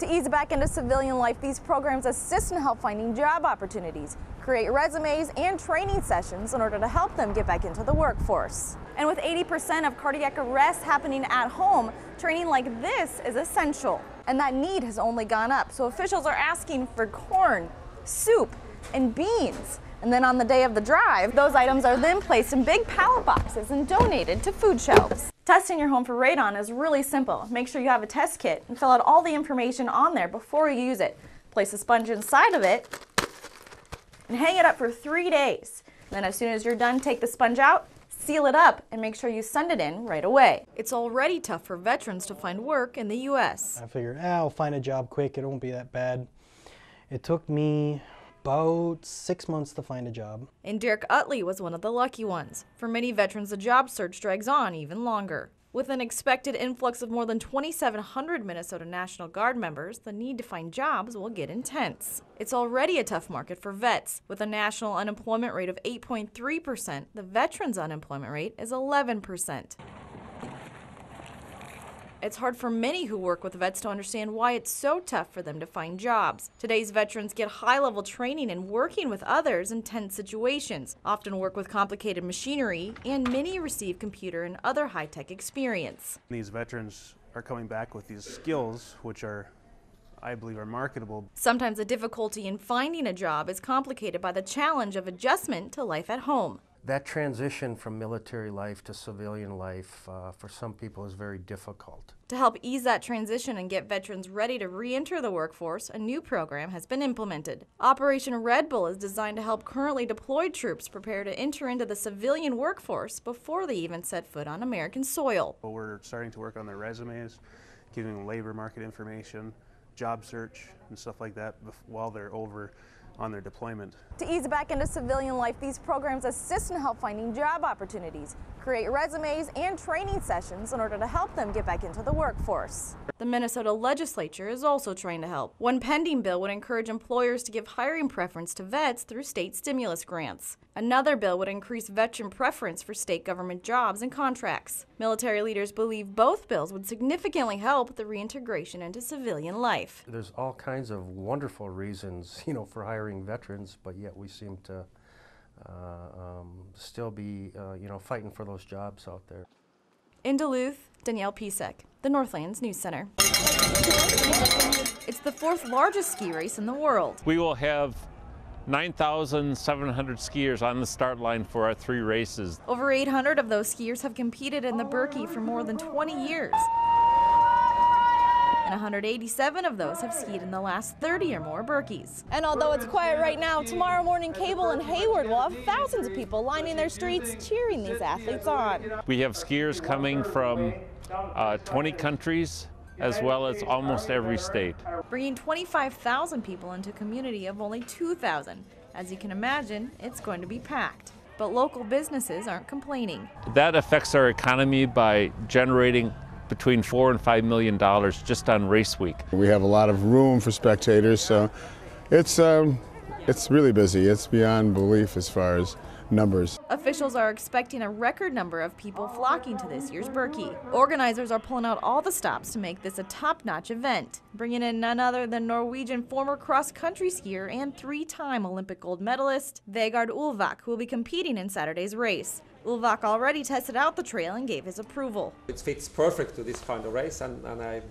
To ease back into civilian life, these programs assist in help finding job opportunities, create resumes and training sessions in order to help them get back into the workforce. And with 80% of cardiac arrests happening at home, training like this is essential. And that need has only gone up, so officials are asking for corn, soup, and beans. And then on the day of the drive, those items are then placed in big pallet boxes and donated to food shelves. Testing your home for radon is really simple. Make sure you have a test kit and fill out all the information on there before you use it. Place a sponge inside of it and hang it up for three days. Then as soon as you're done, take the sponge out, seal it up, and make sure you send it in right away. It's already tough for veterans to find work in the U.S. I figured, ah, I'll find a job quick. It won't be that bad. It took me about six months to find a job. And Derek Utley was one of the lucky ones. For many veterans, the job search drags on even longer. With an expected influx of more than 2,700 Minnesota National Guard members, the need to find jobs will get intense. It's already a tough market for vets. With a national unemployment rate of 8.3%, the veterans' unemployment rate is 11%. It's hard for many who work with vets to understand why it's so tough for them to find jobs. Today's veterans get high level training in working with others in tense situations, often work with complicated machinery, and many receive computer and other high tech experience. These veterans are coming back with these skills, which are I believe are marketable. Sometimes the difficulty in finding a job is complicated by the challenge of adjustment to life at home. That transition from military life to civilian life uh, for some people is very difficult. To help ease that transition and get veterans ready to re enter the workforce, a new program has been implemented. Operation Red Bull is designed to help currently deployed troops prepare to enter into the civilian workforce before they even set foot on American soil. We're starting to work on their resumes, giving them labor market information, job search, and stuff like that while they're over on their deployment. To ease back into civilian life, these programs assist in help finding job opportunities, create resumes and training sessions in order to help them get back into the workforce. The Minnesota legislature is also trying to help. One pending bill would encourage employers to give hiring preference to vets through state stimulus grants. Another bill would increase veteran preference for state government jobs and contracts. Military leaders believe both bills would significantly help the reintegration into civilian life. There's all kinds of wonderful reasons, you know, for hiring veterans, but yet we seem to uh, um, still be, uh, you know, fighting for those jobs out there. In Duluth, Danyel Piecek, the Northlands News Center. It's the fourth largest ski race in the world. We will have 9,700 skiers on the start line for our three races. Over 800 of those skiers have competed in the Birkie for more than 20 years. And 187 of those have skied in the last 30 or more Birkies. And although it's quiet right now, tomorrow morning Cable and Hayward will have thousands of people lining their streets cheering these athletes on. We have skiers coming from uh, 20 countries as well as almost every state. Bringing 25,000 people into a community of only 2,000. As you can imagine, it's going to be packed. But local businesses aren't complaining. That affects our economy by generating between four and five million dollars just on race week. We have a lot of room for spectators, so it's um, it's really busy. It's beyond belief as far as numbers. Officials are expecting a record number of people flocking to this year's Birkie. Organizers are pulling out all the stops to make this a top-notch event, bringing in none other than Norwegian former cross-country skier and three-time Olympic gold medalist Vegard Ulvang, who will be competing in Saturday's race. Ulvang already tested out the trail and gave his approval. It fits perfect to this kind of race, and, and I,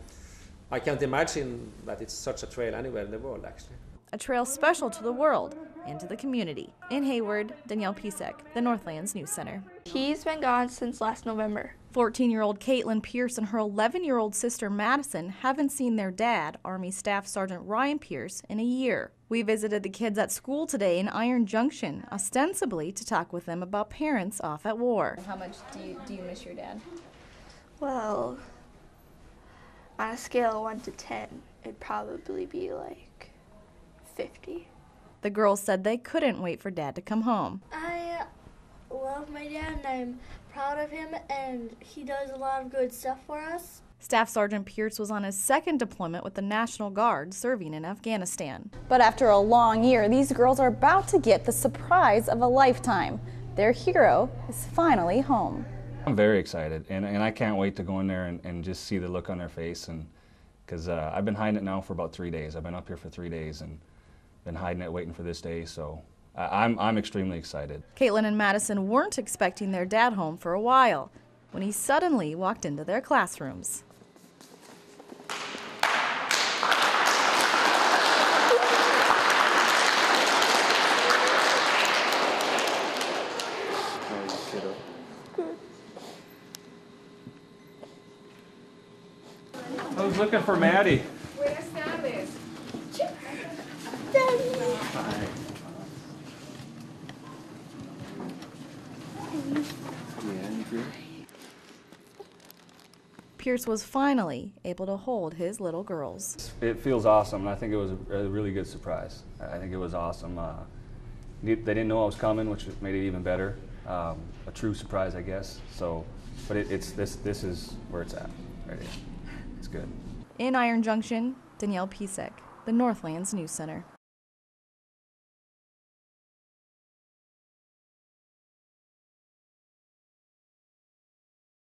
I can't imagine that it's such a trail anywhere in the world, actually a trail special to the world and to the community. In Hayward, Danyel Piecek, the Northlands News Center. He's been gone since last November. 14 year old Caitlin Pierce and her 11 year old sister Madison haven't seen their dad, Army Staff Sergeant Ryan Pierce, in a year. We visited the kids at school today in Iron Junction, ostensibly to talk with them about parents off at war. How much do you, do you miss your dad? Well, on a scale of 1 to 10, it'd probably be like 50. The girls said they couldn't wait for Dad to come home. I love my dad and I'm proud of him, and he does a lot of good stuff for us. Staff Sergeant Pierce was on his second deployment with the National Guard serving in Afghanistan. But after a long year, these girls are about to get the surprise of a lifetime. Their hero is finally home. I'm very excited, and, and I can't wait to go in there and, and just see the look on their face and because uh, I've been hiding it now for about three days. I've been up here for three days and been hiding it, waiting for this day. So I I'm, I'm extremely excited. Caitlin and Madison weren't expecting their dad home for a while when he suddenly walked into their classrooms. I was looking for Maddie. Pierce was finally able to hold his little girls. It feels awesome, and I think it was a, really good surprise. I think it was awesome. Uh, they they didn't know I was coming, which made it even better. Um, a true surprise, I guess. So, but it, it's this this is where it's at right here. It's good. In Iron Junction, Danyel Piecek, the Northlands News Center.